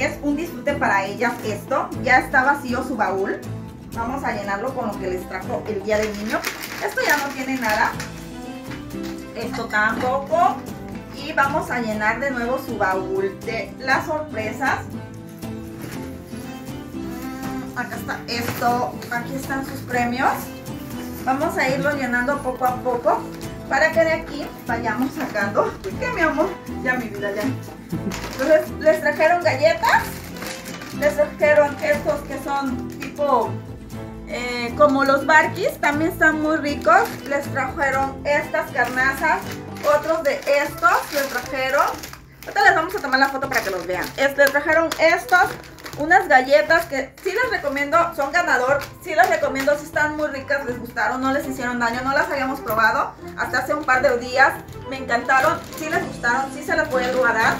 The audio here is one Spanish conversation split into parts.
Es un disfrute para ellas esto. Ya está vacío su baúl. Vamos a llenarlo con lo que les trajo el día del niño. Esto ya no tiene nada. Esto tampoco. Y vamos a llenar de nuevo su baúl de las sorpresas. Mm, acá está esto. Aquí están sus premios. Vamos a irlo llenando poco a poco para que de aquí vayamos sacando. ¿Qué, mi amor? Ya, mi vida, ya. Entonces, les trajeron galletas. Les trajeron estos que son tipo eh, como los barquis. También están muy ricos. Les trajeron estas carnazas. Otros de estos les trajeron. Ahorita les vamos a tomar la foto para que los vean. les trajeron estos unas galletas que sí les recomiendo, son ganador, sí les recomiendo, si están muy ricas, les gustaron, no les hicieron daño, no las habíamos probado hasta hace un par de días, me encantaron, sí les gustaron, sí se las voy a dar.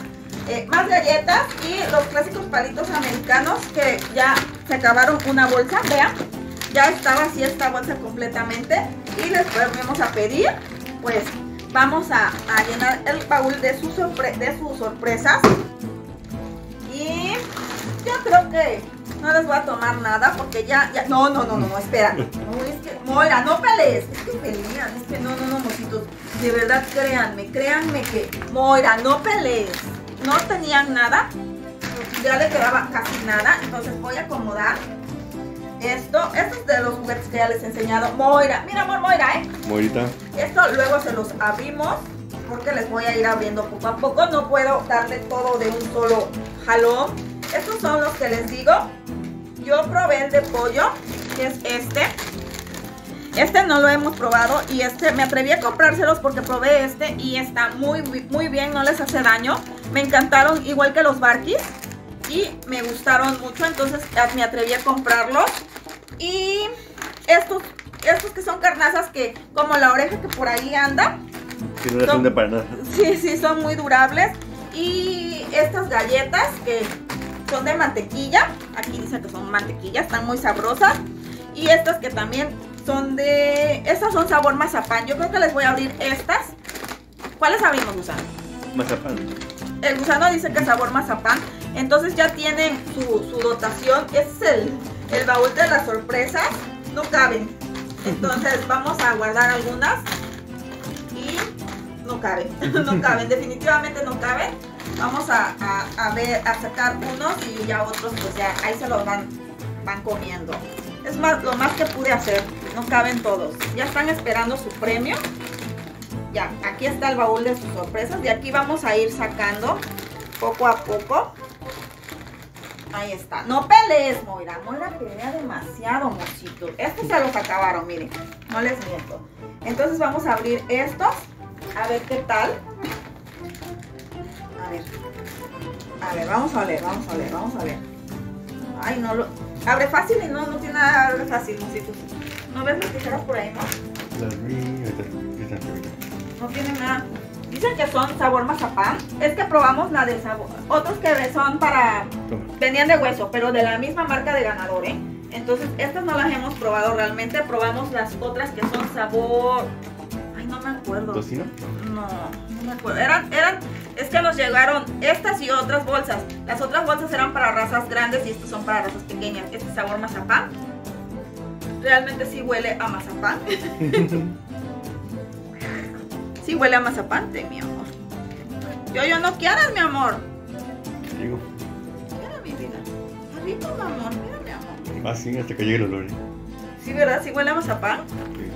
Eh, más galletas y los clásicos palitos americanos que ya se acabaron una bolsa, vean, ya estaba así esta bolsa completamente y les vamos a pedir, pues vamos a, llenar el baúl de sus, de sus sorpresas yo creo que no les voy a tomar nada porque ya, ya, no, no, no, no, no, espera. No, es que, Moira, no pelees. Es que pelean, es que no, no, no, mositos. De verdad, créanme, créanme que, Moira, no pelees. No tenían nada. Ya le quedaba casi nada. Entonces voy a acomodar esto. Esto es de los juguetes que ya les he enseñado. Moira, mira, amor, Moira, ¿eh? Moirita. Esto luego se los abrimos porque les voy a ir abriendo poco a poco. No puedo darle todo de un solo jalón estos son los que les digo. Yo probé el de pollo, que es este. Este no lo hemos probado y este me atreví a comprárselos porque probé este y está muy, muy bien, no les hace daño. Me encantaron igual que los barquis y me gustaron mucho, entonces me atreví a comprarlos. Y estos, estos que son carnazas que, como la oreja que por ahí anda. Que no son de para nada. Sí, sí, son muy durables. Y estas galletas que son de mantequilla. Aquí dice que son mantequilla, están muy sabrosas. Y estas que también son de... Estas son sabor mazapán. Yo creo que les voy a abrir estas. ¿Cuáles abrimos, gusano? Mazapán. El gusano dice que sabor mazapán. Entonces ya tienen su, dotación. Este es el, el baúl de las sorpresas. No caben. Entonces vamos a guardar algunas. Y no caben. no caben. Definitivamente no caben. Vamos a, ver, a sacar unos y ya otros pues ya ahí se los van, van comiendo. Es más, lo más que pude hacer, no caben todos. Ya están esperando su premio. Ya, aquí está el baúl de sus sorpresas. De aquí vamos a ir sacando poco a poco. Ahí está. No pelees, Moira. Moira pelea demasiado, mocito. Estos se los acabaron, miren. No les miento. Entonces vamos a abrir estos. A ver qué tal. A ver. A ver, vamos a ver, vamos a ver, vamos a ver. Ay, no lo... Abre fácil y no, no tiene nada de abre fácil, ¿No ves las tijeras por ahí, no? No tiene nada. Dicen que son sabor mazapán. Es que probamos la de sabor. Otros que son para... Venían de hueso, pero de la misma marca de ganador, ¿eh? Entonces, estas no las hemos probado realmente. Probamos las otras que son sabor... Ay, no me acuerdo. ¿Tocino? No, no me acuerdo. Eran, eran es que nos llegaron estas y otras bolsas. Las otras bolsas eran para razas grandes y estas son para razas pequeñas. Este sabor mazapán. Realmente sí huele a mazapán. sí huele a mazapán, mi amor. Yo, yo no quieras, mi amor. Digo. Mira, mi vida. Está rico, mi amor. Mira, mi amor. Ah, sí, hasta que llegue el olor. Sí, ¿verdad? Sí huele a mazapán. Sí.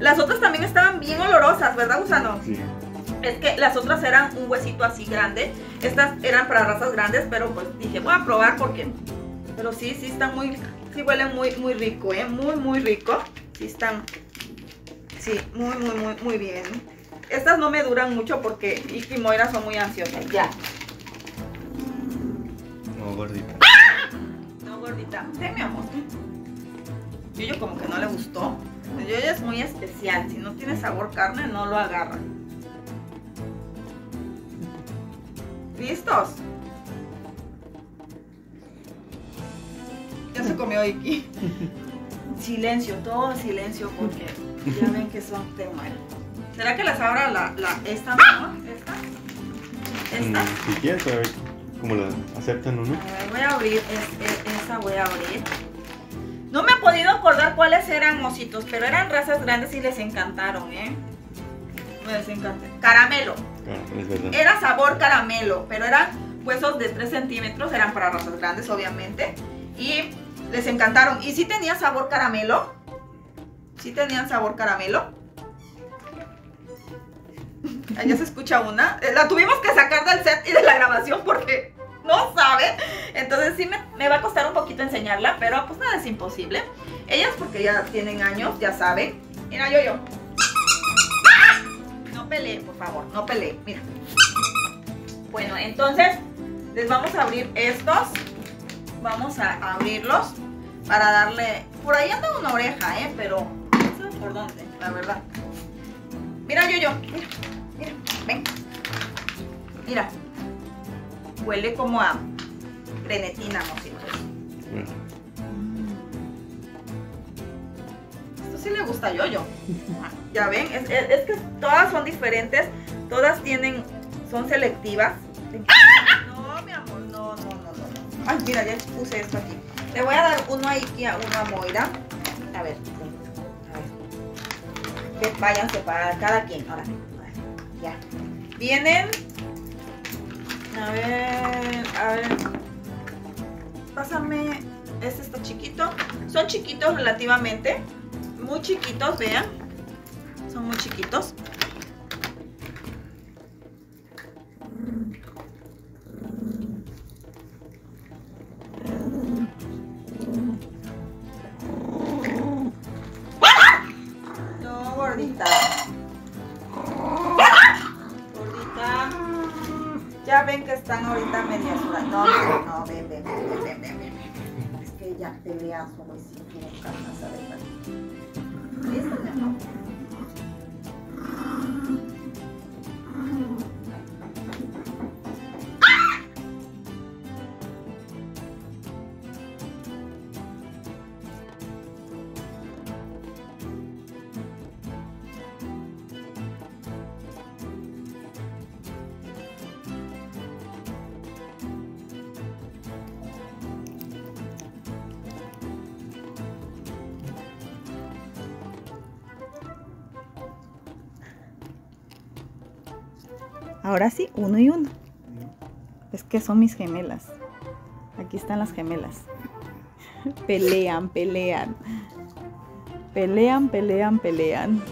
Las otras también estaban bien olorosas, ¿verdad, Gusano? Sí. Es que las otras eran un huesito así grande. Estas eran para razas grandes, pero pues dije, voy a probar porque... Pero sí, sí están muy... Sí huelen muy, muy rico, ¿eh? Muy, muy rico. Sí están... Sí, muy, muy, muy, muy bien. Estas no me duran mucho porque Iki y Moira son muy ansiosas. Ya. No, gordita. No, gordita. Sí, mi amor. Yo como que no le gustó. Yo es muy especial. Si no tiene sabor carne, no lo agarra. ¿Listos? Ya se comió Iki. Silencio, todo silencio porque ya ven que son te ¿Será que les abra la, la esta, no? ¿Esta? ¿Esta? Mm, Si quieres, para ver cómo la aceptan o no. A ver, voy a abrir, es- es- esa voy a abrir. No me he podido acordar cuáles eran ositos, pero eran razas grandes y les encantaron, ¿eh? Les encanta. Caramelo. Verdad. Era sabor caramelo, pero eran huesos de 3 centímetros, eran para razas grandes, obviamente. Y les encantaron. Y sí tenía sabor caramelo. Sí tenían sabor caramelo. Allá se escucha una. Eh, La tuvimos que sacar del set y de la grabación porque no saben. Entonces sí me, me va a costar un poquito enseñarla, pero pues nada es imposible. Ellas porque ya tienen años, ya saben. Mira, yo, yo. No por favor, no peleen. Mira. Bueno, entonces les vamos a abrir estos. Vamos a abrirlos para darle. Por ahí anda una oreja, ¿eh? Pero no sé por dónde, la verdad. Mira, yo, yo. Mira, mira, ven. Mira. Huele como a grenetina, mositos. Le gusta a Yoyo. Ya ven, es, que todas son diferentes, todas tienen, son selectivas. No, mi amor, no, no, no, no. mira, ya puse esto aquí. Le voy a dar uno a Iki, uno a Moira. A ver, a ver. Que vayan separadas, cada quien. Ahora, ya. Vienen. A ver, a ver. Pásame. Este está chiquito. Son chiquitos relativamente. Muy chiquitos, vean. Son muy chiquitos. No, gordita. Gordita. Ya ven que están ahorita medio. No, no, no, ven, ven, ven, ven, ven, ven. Es que ya peleas como si equivocadas, ¿sabes? ¿Listo, mi amor? Ahora sí, uno y uno. Es que son mis gemelas. Aquí están las gemelas. Pelean, pelean. Pelean, pelean, pelean.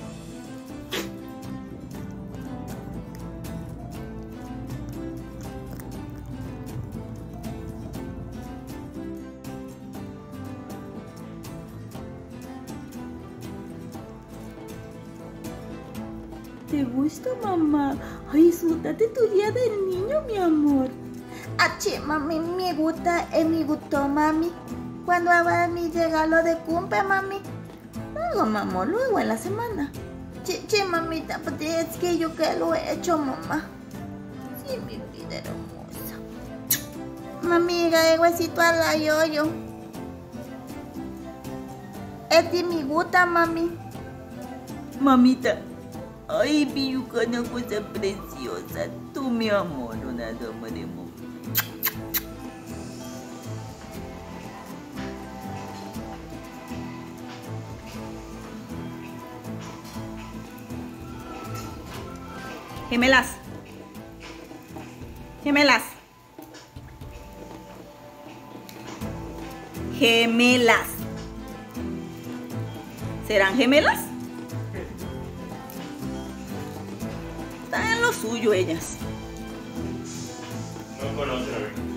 Gusta, mamá? Ay, disfrútate tu día del niño, mi amor. Achi, mami, me gusta, eh, me gustó, mami. Cuando haga mi regalo de cumple, mami. Luego, mamá, luego en la semana. Che, che, mamita, pues es que yo que lo he hecho, mamá. Sí, mi vida hermosa. Mami, el huesito a la yoyo. Este me gusta, mami. Mamita, ay, vi una cosa preciosa. Tú, mi amor, una dama de. Gemelas. Gemelas. Gemelas. ¿Serán gemelas? Lo suyo ellas. no conocen.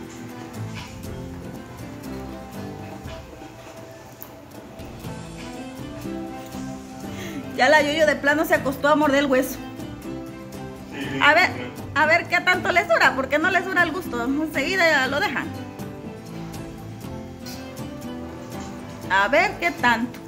Ya la yoyo de plano se acostó a morder el hueso. Sí, A ver, no. a ver qué tanto les dura, porque no les dura el gusto. Enseguida ya lo dejan. A ver qué tanto.